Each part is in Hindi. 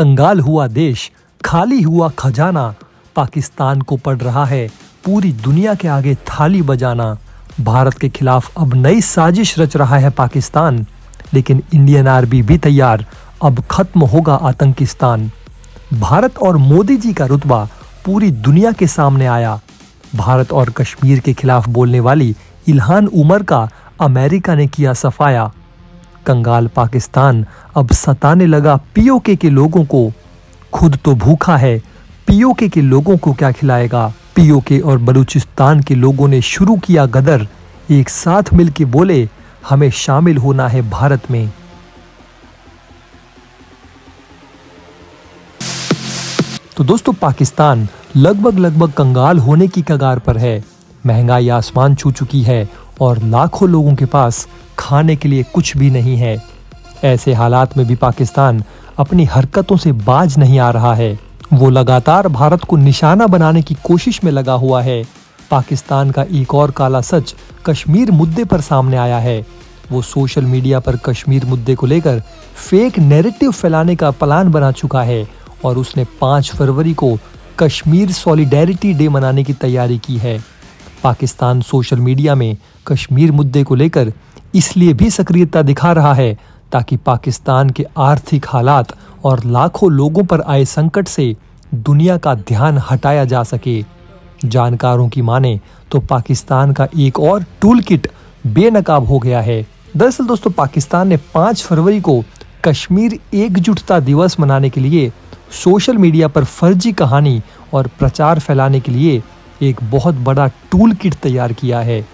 कंगाल हुआ देश, खाली हुआ खजाना, पाकिस्तान को पड़ रहा है पूरी दुनिया के आगे थाली बजाना। भारत के खिलाफ अब नई साजिश रच रहा है पाकिस्तान, लेकिन इंडियन आर्मी भी तैयार, अब खत्म होगा आतंकिस्तान। भारत और मोदी जी का रुतबा पूरी दुनिया के सामने आया। भारत और कश्मीर के खिलाफ बोलने वाली इल्हान उमर का अमेरिका ने किया सफाया। कंगाल पाकिस्तान अब सताने लगा पीओके के लोगों को। खुद तो भूखा है, पीओके के लोगों को क्या खिलाएगा? पीओके और बलूचिस्तान के लोगों ने शुरू किया गदर। एक साथ मिलके बोले, हमें शामिल होना है भारत में। तो दोस्तों, पाकिस्तान लगभग लगभग कंगाल होने की कगार पर है। महँगाई आसमान छू चुकी है और लाखों लोगों के पास खाने के लिए कुछ भी नहीं है। ऐसे हालात में भी पाकिस्तान अपनी हरकतों से बाज नहीं आ रहा है। वो लगातार भारत को निशाना बनाने की कोशिश में लगा हुआ है। पाकिस्तान का एक और काला सच कश्मीर मुद्दे पर सामने आया है। वो सोशल मीडिया पर कश्मीर मुद्दे को लेकर फेक नैरेटिव फैलाने का प्लान बना चुका है और उसने 5 फरवरी को कश्मीर सॉलिडेरिटी डे मनाने की तैयारी की है। पाकिस्तान सोशल मीडिया में कश्मीर मुद्दे को लेकर इसलिए भी सक्रियता दिखा रहा है ताकि पाकिस्तान के आर्थिक हालात और लाखों लोगों पर आए संकट से दुनिया का ध्यान हटाया जा सके। जानकारों की माने तो पाकिस्तान का एक और टूल किट बेनकाब हो गया है। दरअसल दोस्तों, पाकिस्तान ने 5 फरवरी को कश्मीर एकजुटता दिवस मनाने के लिए सोशल मीडिया पर फर्जी कहानी और प्रचार फैलाने के लिए एक बहुत बड़ा टूल किट तैयार किया है।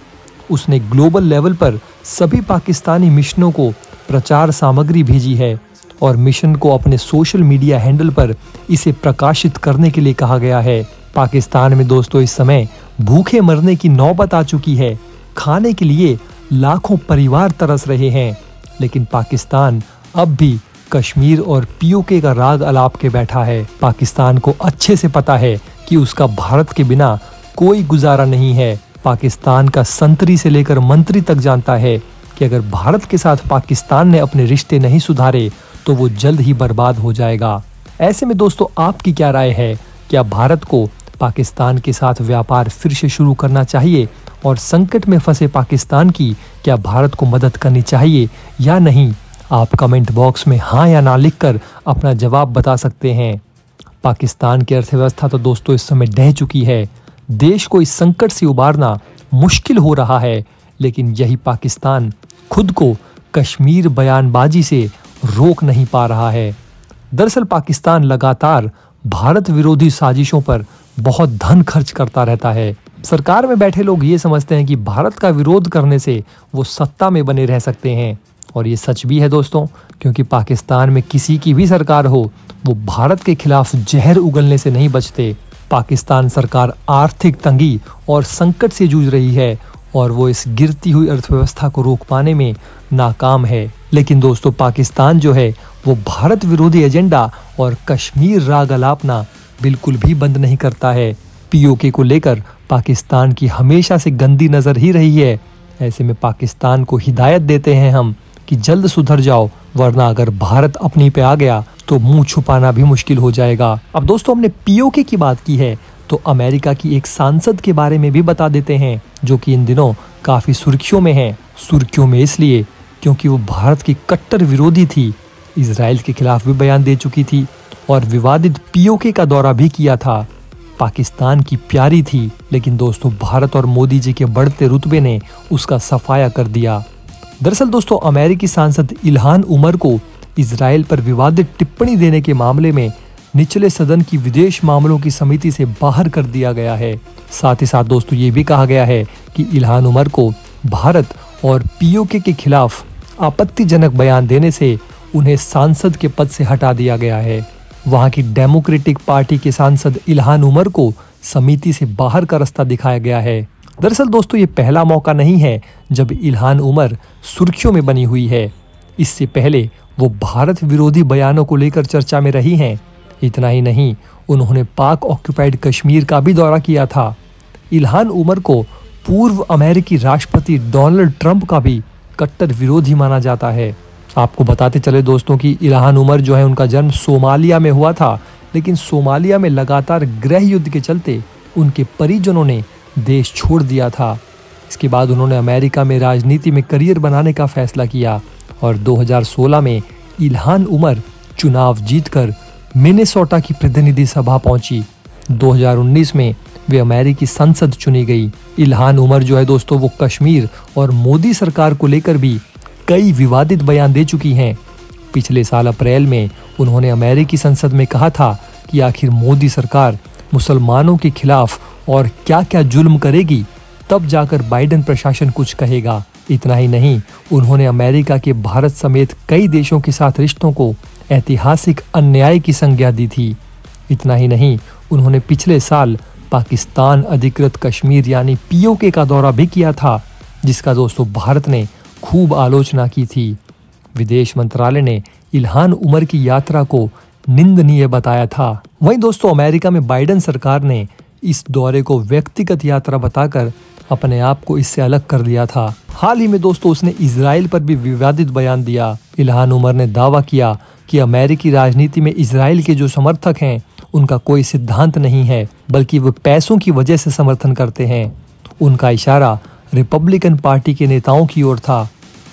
उसने ग्लोबल लेवल पर सभी पाकिस्तानी मिशनों को प्रचार सामग्री भेजी है और मिशन को अपने सोशल मीडिया हैंडल पर इसे प्रकाशित करने के लिए कहा गया है। पाकिस्तान में दोस्तों, इस समय भूखे मरने की नौबत आ चुकी है। खाने के लिए लाखों परिवार तरस रहे हैं, लेकिन पाकिस्तान अब भी कश्मीर और पीओके का राग अलाप के बैठा है। पाकिस्तान को अच्छे से पता है कि उसका भारत के बिना कोई गुजारा नहीं है। पाकिस्तान का संतरी से लेकर मंत्री तक जानता है कि अगर भारत के साथ पाकिस्तान ने अपने रिश्ते नहीं सुधारे तो वो जल्द ही बर्बाद हो जाएगा। ऐसे में दोस्तों, आपकी क्या राय है? क्या भारत को पाकिस्तान के साथ व्यापार फिर से शुरू करना चाहिए और संकट में फंसे पाकिस्तान की क्या भारत को मदद करनी चाहिए या नहीं? आप कमेंट बॉक्स में हाँ या ना लिखकर अपना जवाब बता सकते हैं। पाकिस्तान की अर्थव्यवस्था तो दोस्तों इस समय ढह चुकी है। देश को इस संकट से उबारना मुश्किल हो रहा है, लेकिन यही पाकिस्तान खुद को कश्मीर बयानबाजी से रोक नहीं पा रहा है। दरअसल पाकिस्तान लगातार भारत विरोधी साजिशों पर बहुत धन खर्च करता रहता है। सरकार में बैठे लोग ये समझते हैं कि भारत का विरोध करने से वो सत्ता में बने रह सकते हैं। और ये सच भी है दोस्तों, क्योंकि पाकिस्तान में किसी की भी सरकार हो, वो भारत के खिलाफ जहर उगलने से नहीं बचते। पाकिस्तान सरकार आर्थिक तंगी और संकट से जूझ रही है और वो इस गिरती हुई अर्थव्यवस्था को रोक पाने में नाकाम है। लेकिन दोस्तों, पाकिस्तान जो है, वो भारत विरोधी एजेंडा और कश्मीर राग अलापना बिल्कुल भी बंद नहीं करता है। पीओके को लेकर पाकिस्तान की हमेशा से गंदी नज़र ही रही है। ऐसे में पाकिस्तान को हिदायत देते हैं हम कि जल्द सुधर जाओ वरना अगर भारत अपनी पे आ गया तो मुँह छुपाना भी मुश्किल हो जाएगा। अब दोस्तों, हमने पीओके की बात की है तो अमेरिका की एक सांसद के बारे में भी बता देते हैं, जो कि इन दिनों काफ़ी सुर्खियों में है। सुर्खियों में इसलिए क्योंकि वो भारत की कट्टर विरोधी थी इसराइल के खिलाफ भी बयान दे चुकी थी और विवादित पीओके का दौरा भी किया था। पाकिस्तान की प्यारी थी, लेकिन दोस्तों, भारत और मोदी जी के बढ़ते रुतबे ने उसका सफाया कर दिया। दरअसल दोस्तों, अमेरिकी सांसद इल्हान उमर को इसराइल पर विवादित टिप्पणी देने के मामले में निचले सदन की विदेश मामलों की समिति से बाहर कर दिया गया है। साथ ही साथ दोस्तों, ये भी कहा गया है कि इल्हान उमर को भारत और पीओके के खिलाफ आपत्तिजनक बयान देने से उन्हें सांसद के पद से हटा दिया गया है। वहाँ की डेमोक्रेटिक पार्टी के सांसद इल्हान उमर को समिति से बाहर का रास्ता दिखाया गया है। दरअसल दोस्तों, ये पहला मौका नहीं है जब इल्हान उमर सुर्खियों में बनी हुई है। इससे पहले वो भारत विरोधी बयानों को लेकर चर्चा में रही हैं। इतना ही नहीं, उन्होंने पाक ऑक्यूपाइड कश्मीर का भी दौरा किया था। इल्हान उमर को पूर्व अमेरिकी राष्ट्रपति डोनाल्ड ट्रंप का भी कट्टर विरोधी माना जाता है। आपको बताते चले दोस्तों कि इल्हान उमर जो है, उनका जन्म सोमालिया में हुआ था, लेकिन सोमालिया में लगातार गृह युद्ध के चलते उनके परिजनों ने देश छोड़ दिया था। इसके बाद उन्होंने अमेरिका में राजनीति में करियर बनाने का फैसला किया और 2016 में इल्हान उमर चुनाव जीतकर मिनेसोटा की प्रतिनिधि सभा पहुँची। 2019 में वे अमेरिकी संसद चुनी गई। इल्हान उमर जो है दोस्तों, वो कश्मीर और मोदी सरकार को लेकर भी कई विवादित बयान दे चुकी हैं। पिछले साल अप्रैल में उन्होंने अमेरिकी संसद में कहा था कि आखिर मोदी सरकार मुसलमानों के खिलाफ और क्या क्या जुल्म करेगी, तब जाकर बाइडेन प्रशासन कुछ कहेगा। इतना ही नहीं, उन्होंने अमेरिका के भारत समेत कई देशों के साथ रिश्तों को ऐतिहासिक अन्याय की संज्ञा दी थी। इतना ही नहीं, उन्होंने पिछले साल पाकिस्तान अधिकृत कश्मीर यानी पीओके का दौरा भी किया था, जिसका दोस्तों भारत ने खूब आलोचना की थी। विदेश मंत्रालय ने इल्हान उमर की यात्रा को निंदनीय बताया था। वहीं दोस्तों अमेरिका में बाइडेन सरकार ने इस दौरे को व्यक्तिगत यात्रा बताकर अपने आप को इससे अलग कर लिया था। हाल ही में दोस्तों, उसने इसराइल पर भी विवादित बयान दिया। इल्हान उमर ने दावा किया कि अमेरिकी राजनीति में इसराइल के जो समर्थक हैं, उनका कोई सिद्धांत नहीं है, बल्कि वो पैसों की वजह से समर्थन करते हैं। उनका इशारा रिपब्लिकन पार्टी के नेताओं की ओर था।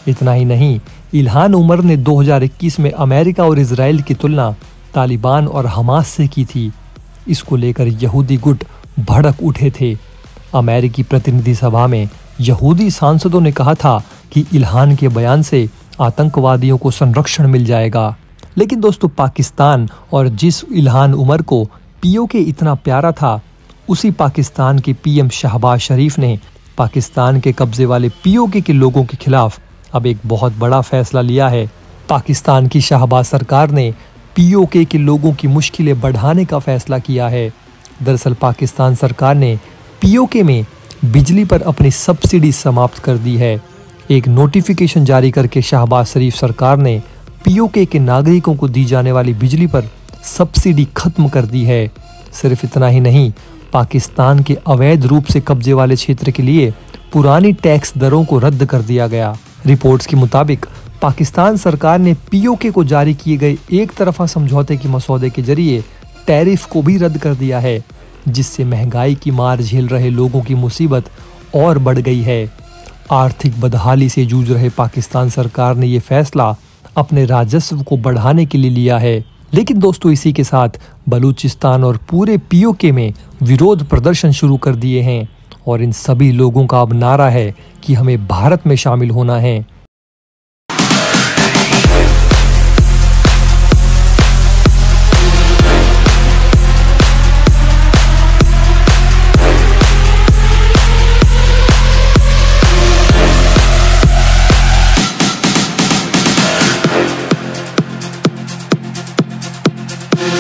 इतना ही नहीं, इल्हान उमर ने 2021 में अमेरिका और इसराइल की तुलना तालिबान और हमास से की थी। इसको लेकर यहूदी गुट भड़क उठे थे। अमेरिकी प्रतिनिधि सभा में यहूदी सांसदों ने कहा था कि इल्हान के बयान से आतंकवादियों को संरक्षण मिल जाएगा। लेकिन दोस्तों, पाकिस्तान और जिस इल्हान उमर को पीओ के इतना प्यारा था, उसी पाकिस्तान के पीएम शहबाज शरीफ ने पाकिस्तान के कब्जे वाले पीओके के लोगों के खिलाफ अब एक बहुत बड़ा फैसला लिया है। पाकिस्तान की शाहबाज सरकार ने पीओके के लोगों की मुश्किलें बढ़ाने का फैसला किया है। दरअसल पाकिस्तान सरकार ने पीओके में बिजली पर अपनी सब्सिडी समाप्त कर दी है। एक नोटिफिकेशन जारी करके शाहबाज शरीफ सरकार ने पीओके के नागरिकों को दी जाने वाली बिजली पर सब्सिडी खत्म कर दी है। सिर्फ़ इतना ही नहीं, पाकिस्तान के अवैध रूप से कब्जे वाले क्षेत्र के लिए पुरानी टैक्स दरों को रद्द कर दिया गया। रिपोर्ट्स के मुताबिक पाकिस्तान सरकार ने पीओके को जारी किए गए एक तरफा समझौते के मसौदे के ज़रिए टैरिफ को भी रद्द कर दिया है, जिससे महँगाई की मार झेल रहे लोगों की मुसीबत और बढ़ गई है। आर्थिक बदहाली से जूझ रहे पाकिस्तान सरकार ने यह फैसला अपने राजस्व को बढ़ाने के लिए लिया है। लेकिन दोस्तों, इसी के साथ बलूचिस्तान और पूरे पीओके में विरोध प्रदर्शन शुरू कर दिए हैं और इन सभी लोगों का अब नारा है कि हमें भारत में शामिल होना है।